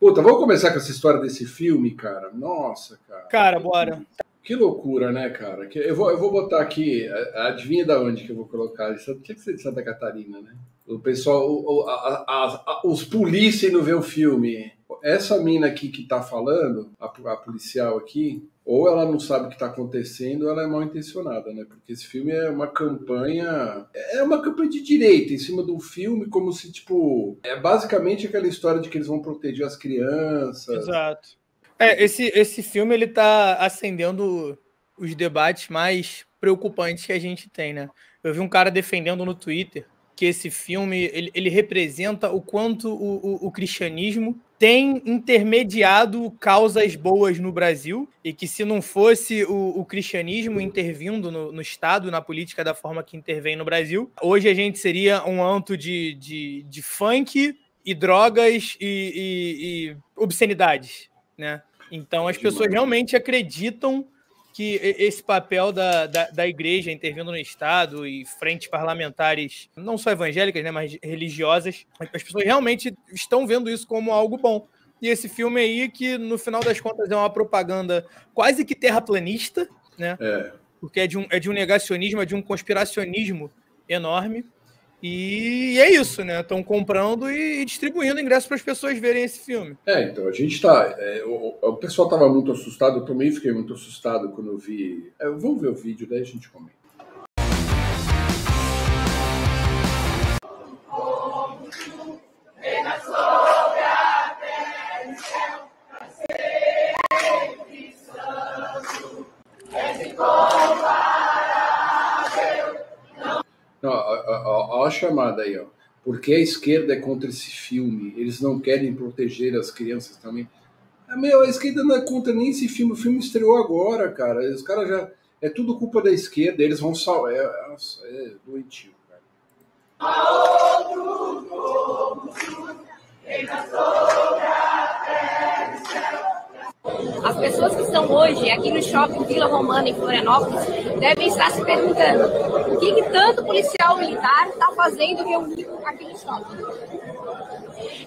Puta, vamos começar com essa história desse filme, cara. Nossa, cara. Cara, bora. Que loucura, né, cara? Eu vou, eu vou botar aqui, adivinha da onde que eu vou colocar? Isso tinha que ser de Santa Catarina, né? O pessoal, o, a, a, a, os polícia não vê o filme. Essa mina aqui que tá falando, a, policial aqui, ou ela não sabe o que está acontecendo, ou ela é mal intencionada, né? Porque esse filme é uma campanha, é uma campanha de direita em cima do filme, como se tipo é basicamente aquela história de que eles vão proteger as crianças. Exato. É, esse, esse filme ele tá acendendo os debates mais preocupantes que a gente tem, né? Eu vi um cara defendendo no Twitter que esse filme ele, ele representa o quanto o, o, o, cristianismo tem intermediado causas boas no Brasil e que se não fosse o, o cristianismo intervindo no, no, Estado, na política da forma que intervém no Brasil, hoje a gente seria um anto de, de, de funk e drogas e, e, e obscenidades, né? Então as pessoas realmente acreditam que esse papel da, da, da, igreja intervindo no Estado e frentes parlamentares, não só evangélicas, né, mas religiosas, as pessoas realmente estão vendo isso como algo bom. E esse filme aí, que no final das contas é uma propaganda quase que terraplanista, né? É. Porque é de, um, é de um negacionismo, é de um conspiracionismo enorme. E é isso, né? Estão comprando e distribuindo ingressos para as pessoas verem esse filme. É, então a gente está. É, o, o, pessoal estava muito assustado, eu também fiquei muito assustado quando eu vi. É, vamos ver o vídeo, daí a gente comenta. Olha a chamada aí, ó. Porque a esquerda é contra esse filme, eles não querem proteger as crianças também. Ah, meu, a esquerda não é contra nem esse filme, o filme estreou agora, cara. Os caras já. É tudo culpa da esquerda, eles vão salvar. É, é doentio, cara. As pessoas que estão hoje aqui no shopping Vila Romana, em Florianópolis, devem estar se perguntando o que, que tanto policial militar está fazendo reunido aqui no shopping.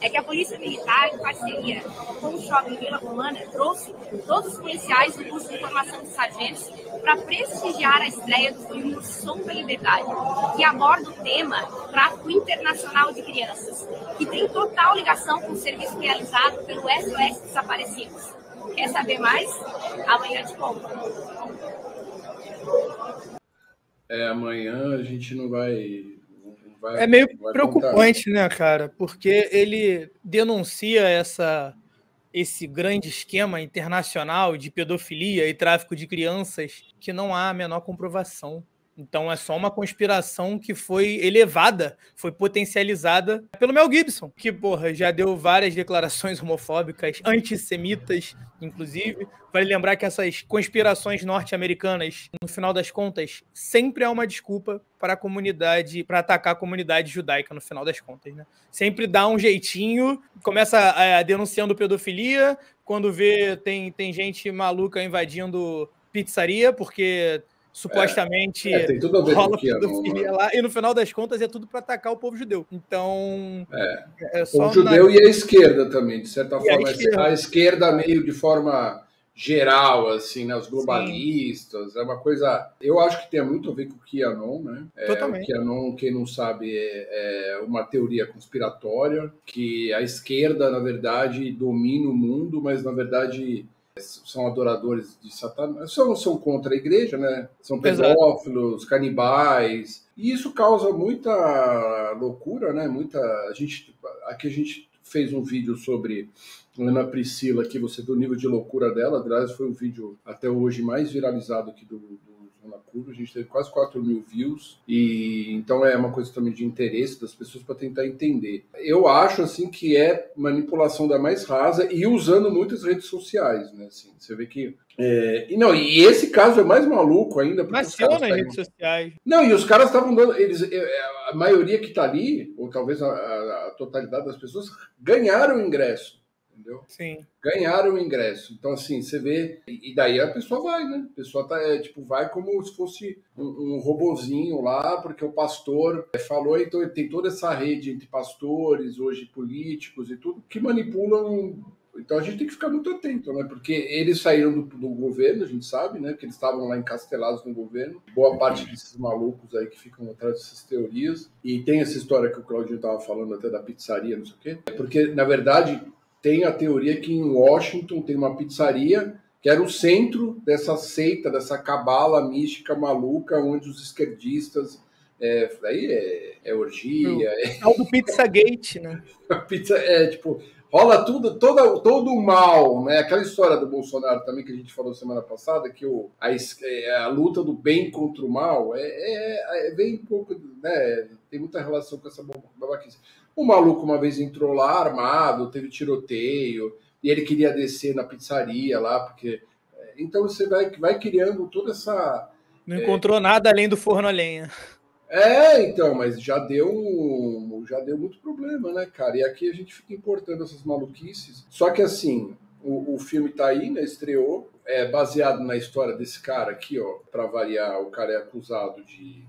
É que a Polícia Militar, em parceria com o Shopping Vila Romana, trouxe todos os policiais do curso de formação de sargentos para prestigiar a estreia do filme Som da Liberdade, que aborda o tema tráfico internacional de crianças, que tem total ligação com o serviço realizado pelo SOS Desaparecidos. Quer saber mais? Amanhã te conto. É, amanhã a gente não vai. Não vai é meio preocupante, contar. né, cara? Porque ele denuncia essa, esse grande esquema internacional de pedofilia e tráfico de crianças que não há a menor comprovação. Então é só uma conspiração que foi elevada, foi potencializada pelo Mel Gibson, que, porra, já deu várias declarações homofóbicas, antissemitas, inclusive. Vale lembrar que essas conspirações norte-americanas, no final das contas, sempre é uma desculpa para a comunidade, para atacar a comunidade judaica, no final das contas, né? Sempre dá um jeitinho, começa é, denunciando pedofilia, quando vê tem, tem gente maluca invadindo pizzaria, porque supostamente é, é, rola pedofilia lá, e no final das contas é tudo para atacar o povo judeu. Então. É, é o judeu na... e a esquerda também, de certa e forma. A esquerda. a esquerda. meio de forma geral, assim, né? Os globalistas, Sim. é uma coisa. Eu acho que tem muito a ver com o QAnon, né? É, Totalmente. O QAnon, quem não sabe, é, é uma teoria conspiratória que a esquerda, na verdade, domina o mundo, mas na verdade são adoradores de Satanás, são, são contra a igreja, né? São pedófilos, Exato. canibais. E isso causa muita loucura, né? Muita. A gente, aqui a gente fez um vídeo sobre Ana Priscila, que você viu o nível de loucura dela. Aliás, foi o vídeo até hoje mais viralizado aqui do, do na curva, a gente teve quase 4 mil views, e então é uma coisa também de interesse das pessoas para tentar entender. Eu acho assim que é manipulação da mais rasa e usando muitas redes sociais, né? Assim, você vê que. É... E não, e esse caso é mais maluco ainda. Nasceu nas tavam... redes sociais. Não, e os caras estavam dando. Eles, é, é, a maioria que está ali, ou talvez a, a totalidade das pessoas, ganharam ingresso entendeu? Sim. Ganharam o ingresso. Então, assim, você vê. E daí a pessoa vai, né? A pessoa tá, é, tipo, vai como se fosse um, um robozinho lá, porque o pastor falou, então tem toda essa rede entre pastores, hoje políticos e tudo, que manipulam Então a gente tem que ficar muito atento, né? Porque eles saíram do, do governo, a gente sabe, né? Que eles estavam lá encastelados no governo. Boa parte desses malucos aí que ficam atrás dessas teorias. E tem essa história que o Claudinho estava falando até da pizzaria, não sei o quê. É porque, na verdade, tem a teoria que em Washington tem uma pizzaria que era o centro dessa seita, dessa cabala mística maluca, onde os esquerdistas é, aí é, é orgia. É, é o do Pizzagate, né? Pizza, é tipo, rola tudo, todo, todo o mal, né? Aquela história do Bolsonaro também que a gente falou semana passada, que o, a, é, a luta do bem contra o mal é, é, é um pouco, né? Tem muita relação com essa babaquice. O maluco uma vez entrou lá armado, teve tiroteio, e ele queria descer na pizzaria lá, porque. É, então você vai, vai criando toda essa. Não encontrou nada além do forno a lenha. É, então, mas já deu, já deu muito problema, né, cara? E aqui a gente fica importando essas maluquices. Só que assim, o, o filme tá aí, né? Estreou, é baseado na história desse cara aqui, ó. Para variar, o cara é acusado de,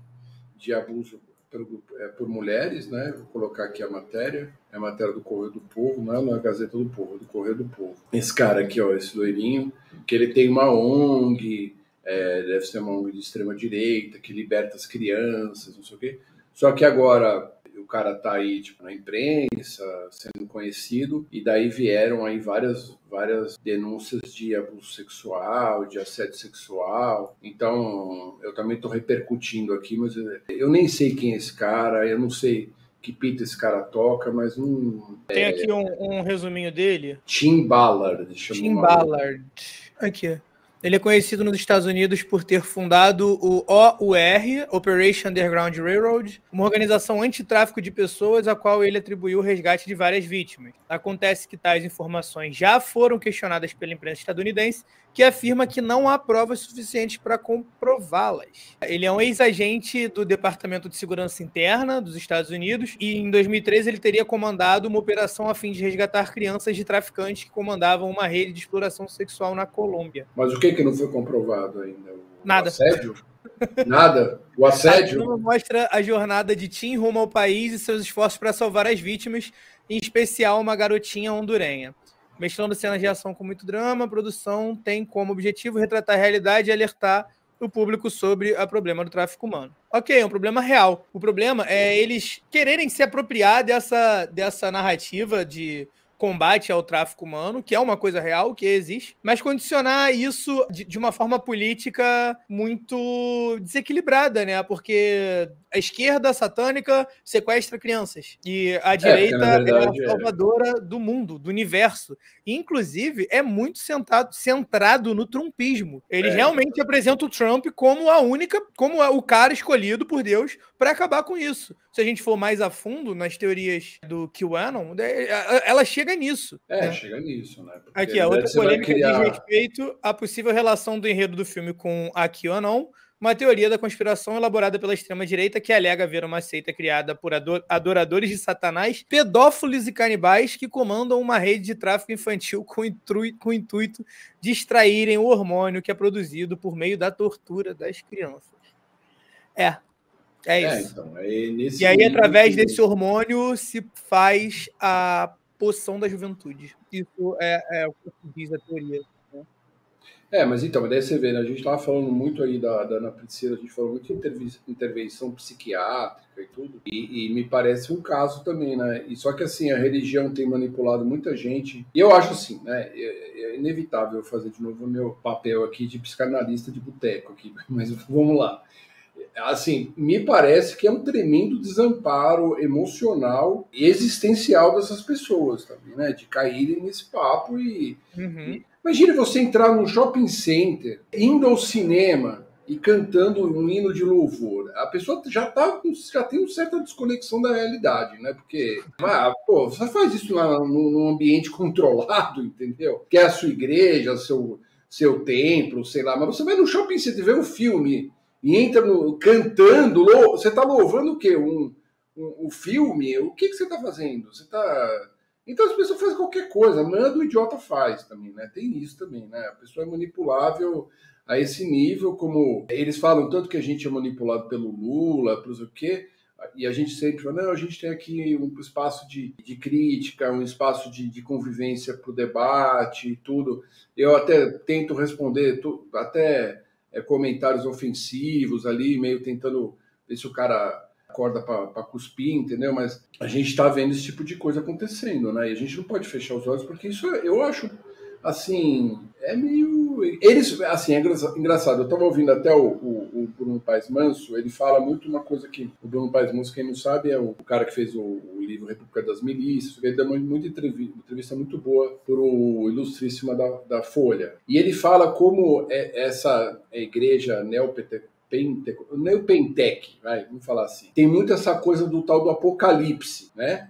de abuso pelo, é, por mulheres, né? Vou colocar aqui a matéria. É a matéria do Correio do Povo, não é na Gazeta do Povo, é do Correio do Povo. Esse cara aqui, ó, esse loirinho, que ele tem uma ONG é, deve ser uma ONG de extrema direita, que liberta as crianças, não sei o quê. Só que agora o cara tá aí tipo, na imprensa, sendo conhecido, e daí vieram aí várias, várias denúncias de abuso sexual, de assédio sexual. Então, eu também estou repercutindo aqui, mas eu nem sei quem é esse cara, eu não sei que pita esse cara toca, mas não. Tem é... aqui um, um, resuminho dele. Tim Ballard. Tim Ballard. Aqui. Ele é conhecido nos Estados Unidos por ter fundado o OUR, Operation Underground Railroad, uma organização antitráfico de pessoas a qual ele atribuiu o resgate de várias vítimas. Acontece que tais informações já foram questionadas pela imprensa estadunidense que afirma que não há provas suficientes para comprová-las. Ele é um ex-agente do Departamento de Segurança Interna dos Estados Unidos e em 2013 ele teria comandado uma operação a fim de resgatar crianças de traficantes que comandavam uma rede de exploração sexual na Colômbia. Mas o que que não foi comprovado ainda? O Nada. assédio? Nada. O assédio. A mostra a jornada de Tim rumo ao país e seus esforços para salvar as vítimas, em especial uma garotinha hondurenha. Mesclando cenas de ação com muito drama, a produção tem como objetivo retratar a realidade e alertar o público sobre o problema do tráfico humano. Ok, é um problema real. O problema é eles quererem se apropriar dessa, dessa narrativa de combate ao tráfico humano, que é uma coisa real, que existe, mas condicionar isso de, de, uma forma política muito desequilibrada, né? Porque a esquerda satânica sequestra crianças e a é, direita é, verdade, é a salvadora é. do mundo, do universo. E, inclusive, é muito sentado, centrado no trumpismo. Eles é. realmente apresentam o Trump como a única, como o cara escolhido por Deus para acabar com isso. Se a gente for mais a fundo nas teorias do QAnon, ela chega nisso. É, né? chega nisso, né? Porque Aqui, a outra polêmica criar... diz respeito à possível relação do enredo do filme com a QAnon uma teoria da conspiração elaborada pela extrema-direita que alega haver uma seita criada por adoradores de Satanás, pedófilos e canibais que comandam uma rede de tráfico infantil com, com o intuito de extraírem o hormônio que é produzido por meio da tortura das crianças. É. É, é isso. É, então, é e aí, através desse hormônio, se faz a poção da juventude. Isso é, é o que diz a teoria. É, mas então, daí você vê, né? a gente estava falando muito aí da, da Ana Priscila, a gente falou muito de intervenção psiquiátrica e tudo, e, e, me parece um caso também, né? E só que assim, a religião tem manipulado muita gente, e eu acho assim, né? É, é inevitável fazer de novo o meu papel aqui de psicanalista de boteco aqui, mas vamos lá. Assim, me parece que é um tremendo desamparo emocional e existencial dessas pessoas também, né? De caírem nesse papo e, uhum. Imagine você entrar num shopping center, indo ao cinema e cantando um hino de louvor. A pessoa já, tá, já tem uma certa desconexão da realidade, né? Porque, ah, pô, você faz isso lá num ambiente controlado, entendeu? Que é a sua igreja, seu, seu templo, sei lá. Mas você vai no shopping center, vê um filme e entra no, cantando, você está louvando o quê? Um, um, um filme? O que, que você está fazendo? Você está então as pessoas fazem qualquer coisa, manda o idiota faz também, né? Tem isso também, né? A pessoa é manipulável a esse nível, como eles falam tanto que a gente é manipulado pelo Lula, por o quê. e a gente sempre fala, não, a gente tem aqui um espaço de, de crítica, um espaço de, de convivência para o debate e tudo. Eu até tento responder, até é, comentários ofensivos ali, meio tentando ver se o cara acorda para cuspir, entendeu? Mas a gente está vendo esse tipo de coisa acontecendo, né? E a gente não pode fechar os olhos, porque isso eu acho assim, é meio. Eles, assim, é engraçado. Eu estava ouvindo até o, o, o, Bruno Paes Manso, ele fala muito uma coisa que o Bruno Paes Manso, quem não sabe, é o cara que fez o, o livro República das Milícias. Ele deu uma, muita entrevista, entrevista muito boa para o Ilustríssima da, da Folha. E ele fala como é, essa igreja neopentecostal neopentec, vai, vamos falar assim. Tem muito essa coisa do tal do apocalipse, né?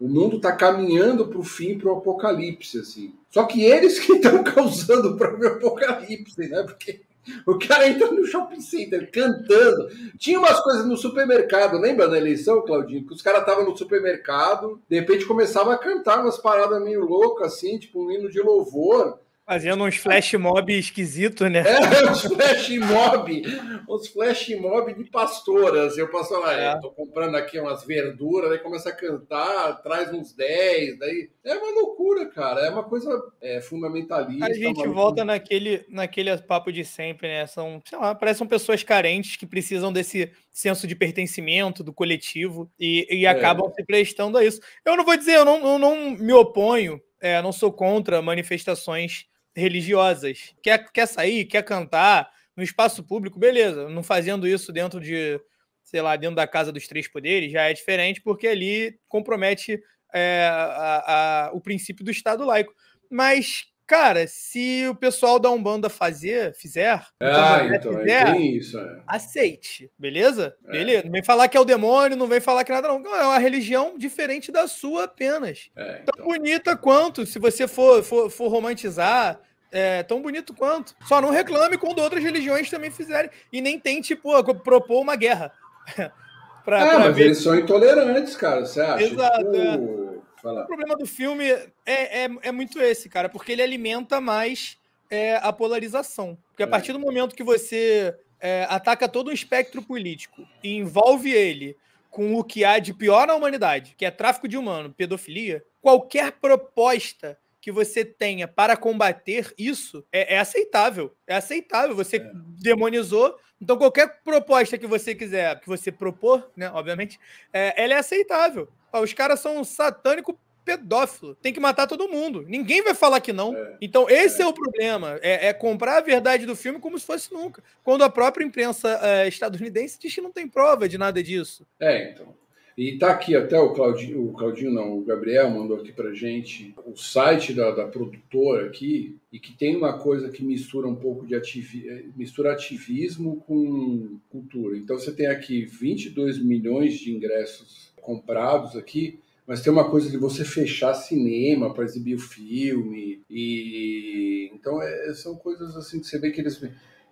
O mundo está caminhando para o fim, para o apocalipse, assim. Só que eles que estão causando o próprio apocalipse, né? Porque o cara entra no shopping center cantando. Tinha umas coisas no supermercado, lembra na eleição, Claudinho? Que os caras estavam no supermercado, de repente começava a cantar umas paradas meio loucas, assim, tipo um hino de louvor. Fazendo uns flash mob esquisito, né? É, uns flash mob, uns flash mob de pastoras. Eu passo lá, é. tô comprando aqui umas verduras, aí começa a cantar, traz uns 10, daí é uma loucura, cara. É uma coisa é, fundamentalista. A gente volta naquele, naquele papo de sempre, né? São, sei lá, parecem pessoas carentes que precisam desse senso de pertencimento do coletivo e, e é. acabam se prestando a isso. Eu não vou dizer, eu não, eu não me oponho, é, não sou contra manifestações religiosas. Quer, quer sair, quer cantar no espaço público, beleza. Não fazendo isso dentro de, sei lá, dentro da casa dos três poderes já é diferente, porque ali compromete é, a, a, o princípio do Estado laico. Mas, cara, se o pessoal da Umbanda fazer, fizer, ah, então, fizer, é isso, é. aceite, beleza? É. Beleza. Não vem falar que é o demônio, não vem falar que nada, não. É uma religião diferente da sua apenas. É, então. Tão bonita quanto, se você for, for, for romantizar, é, tão bonito quanto. Só não reclame quando outras religiões também fizerem. E nem tem, tipo, propor uma guerra. pra, é, pra mas ver... eles são intolerantes, cara, você acha? Exato. Tipo... O problema do filme é, é, é, muito esse, cara, porque ele alimenta mais é, a polarização. Porque a é. partir do momento que você é, ataca todo um espectro político e envolve ele com o que há de pior na humanidade, que é tráfico de humano, pedofilia, qualquer proposta que você tenha para combater isso é, é aceitável. É aceitável. Você é. demonizou. Então, qualquer proposta que você quiser, que você propor, né, obviamente, é, ela é aceitável. Os caras são um satânico pedófilo. Tem que matar todo mundo. Ninguém vai falar que não. É, então, esse é. é, o problema. É, é, comprar a verdade do filme como se fosse nunca. Quando a própria imprensa é, estadunidense diz que não tem prova de nada disso. É, então. E tá aqui até o Claudinho, o Claudinho não, o Gabriel mandou aqui pra gente o site da, da produtora aqui, e que tem uma coisa que mistura um pouco de ativi mistura ativismo com cultura. Então você tem aqui 22 milhões de ingressos comprados aqui, mas tem uma coisa de você fechar cinema para exibir o filme e então é, são coisas assim que você vê que eles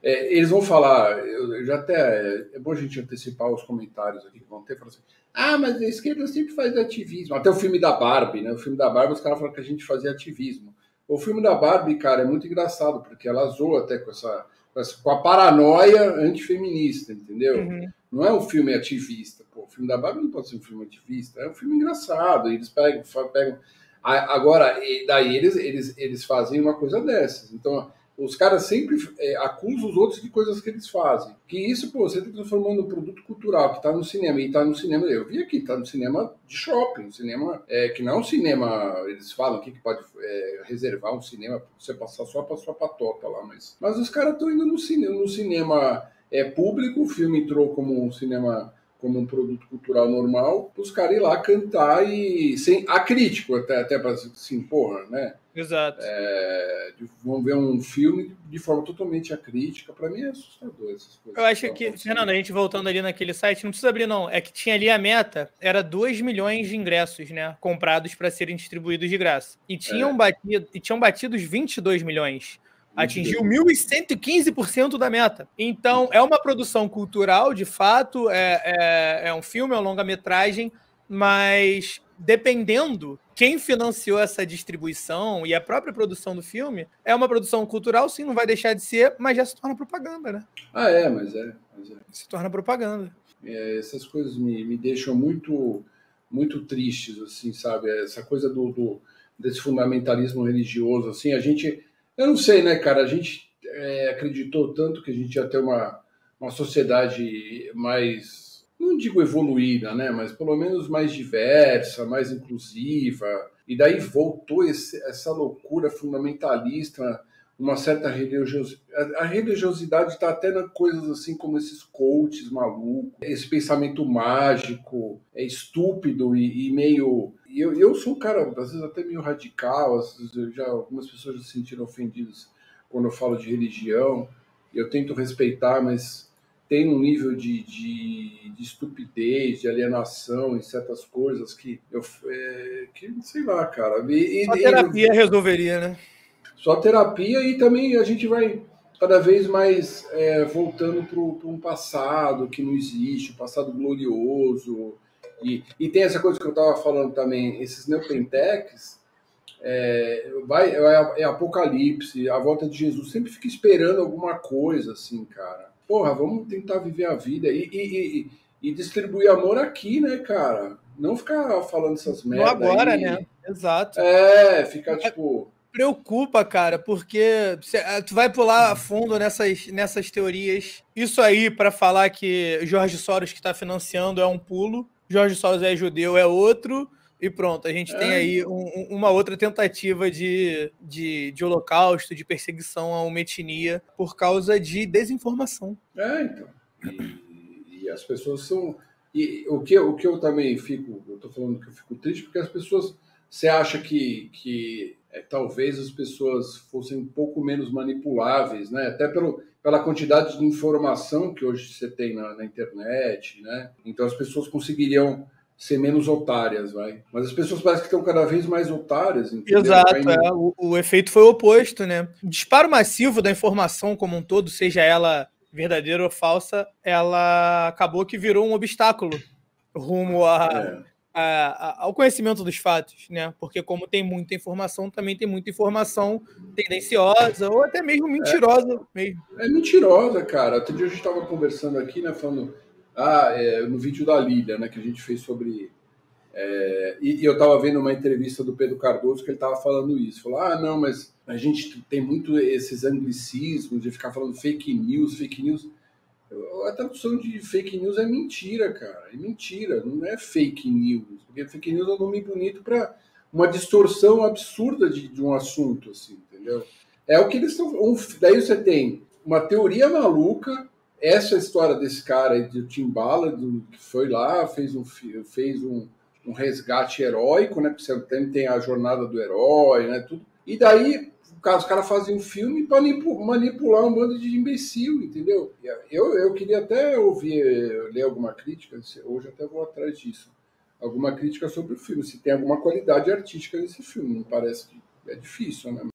é, eles vão falar, eu já até é, é bom a gente antecipar os comentários aqui que vão ter, falar assim, ah, mas a esquerda sempre faz ativismo. Até o filme da Barbie, né? O filme da Barbie, os caras falaram que a gente fazia ativismo. O filme da Barbie, cara, é muito engraçado, porque ela zoa até com essa, com, essa, com a paranoia antifeminista, entendeu? Uhum. Não é um filme ativista. Pô, o filme da Barbie não pode ser um filme ativista, é um filme engraçado. Eles pegam, pegam. Agora, daí eles, eles, eles fazem uma coisa dessas. Então, os caras sempre é, acusam os outros de coisas que eles fazem. Que isso, pô, você está transformando um produto cultural que está no cinema, e está no cinema, eu vi aqui, está no cinema de shopping, um cinema é, que não é um cinema, eles falam aqui que pode é, reservar um cinema para você passar só para sua patota lá, mas, mas os caras estão indo no cinema, no cinema é, público, o filme entrou como um cinema como um produto cultural normal, os caras ir lá cantar e sem acrítico até, até para assim, porra, né? Exato. É, vão ver um filme de forma totalmente acrítica. Para mim é assustador essas coisas. Eu acho que, Fernando, a gente voltando ali naquele site, não precisa abrir, não. É que tinha ali a meta, era 2 milhões de ingressos, né? Comprados para serem distribuídos de graça. E tinham, é. batido, e tinham batidos 22 milhões atingiu 1.115% da meta. Então, é uma produção cultural, de fato, é, é, é um filme, é uma longa-metragem, mas dependendo quem financiou essa distribuição e a própria produção do filme, é uma produção cultural, sim, não vai deixar de ser, mas já se torna propaganda, né? Ah, é, mas é. Mas é. Se torna propaganda. É, essas coisas me, me deixam muito muito tristes, assim, sabe? Essa coisa do, do desse fundamentalismo religioso, assim, a gente, eu não sei, né, cara, a gente é, acreditou tanto que a gente ia ter uma, uma sociedade mais, não digo evoluída, né, mas pelo menos mais diversa, mais inclusiva, e daí voltou esse, essa loucura fundamentalista, uma certa religiosidade. A religiosidade está até nas coisas assim como esses coaches malucos, esse pensamento mágico, é estúpido e, e meio. Eu, eu sou um cara, às vezes, até meio radical, às vezes já, algumas pessoas já se sentiram ofendidas quando eu falo de religião. Eu tento respeitar, mas tem um nível de, de, de, estupidez, de alienação em certas coisas que eu é, que sei lá, cara. E, a terapia e, resolveria, né? Só terapia e também a gente vai cada vez mais é, voltando para um passado que não existe, um passado glorioso. E, e tem essa coisa que eu estava falando também, esses neopentecs, é, vai, é, é, Apocalipse, a volta de Jesus, sempre fica esperando alguma coisa, assim, cara. Porra, vamos tentar viver a vida e, e, e, e distribuir amor aqui, né, cara? Não ficar falando essas merdas. agora, aí. né? Exato. É, ficar tipo preocupa, cara, porque eh, tu vai pular a fundo nessas, nessas teorias. Isso aí, para falar que Jorge Soros que está financiando é um pulo, Jorge Soros é judeu é outro, e pronto, a gente tem aí um, uma outra tentativa de, de, de holocausto, de perseguição a uma etnia por causa de desinformação. É, então. E, e as pessoas são. E o que, o que eu também fico, eu tô falando que eu fico triste, porque as pessoas. Você acha que, que é, talvez as pessoas fossem um pouco menos manipuláveis, né? Até pelo, pela quantidade de informação que hoje você tem na, na internet, né? Então as pessoas conseguiriam ser menos otárias, vai. Mas as pessoas parecem que estão cada vez mais otárias. Entendeu? Exato, é. o, o, efeito foi o oposto, né? O disparo massivo da informação como um todo, seja ela verdadeira ou falsa, ela acabou que virou um obstáculo rumo a, é a, ao conhecimento dos fatos, né? Porque como tem muita informação, também tem muita informação tendenciosa ou até mesmo mentirosa é, mesmo. É mentirosa, cara. Outro dia a gente estava conversando aqui, né? Falando ah, é, no vídeo da Lília, né? Que a gente fez sobre é, e, e, eu estava vendo uma entrevista do Pedro Cardoso que ele estava falando isso. Falou: ah, não, mas a gente tem muito esses anglicismos de ficar falando fake news, fake news. A tradução de fake news é mentira, cara. É mentira, não é fake news. Porque fake news é um nome bonito para uma distorção absurda de, de, um assunto, assim, entendeu? É o que eles estão. Um, daí você tem uma teoria maluca. Essa história desse cara aí, do do, que foi lá, fez um, fez um, um resgate heróico, né? Porque você tem, tem a jornada do herói, né? Tudo. E daí os caras fazem um filme para manipular um bando de imbecil, entendeu? Eu, eu queria até ouvir, ler alguma crítica, hoje até vou atrás disso. Alguma crítica sobre o filme, se tem alguma qualidade artística nesse filme. Não parece que é difícil, né?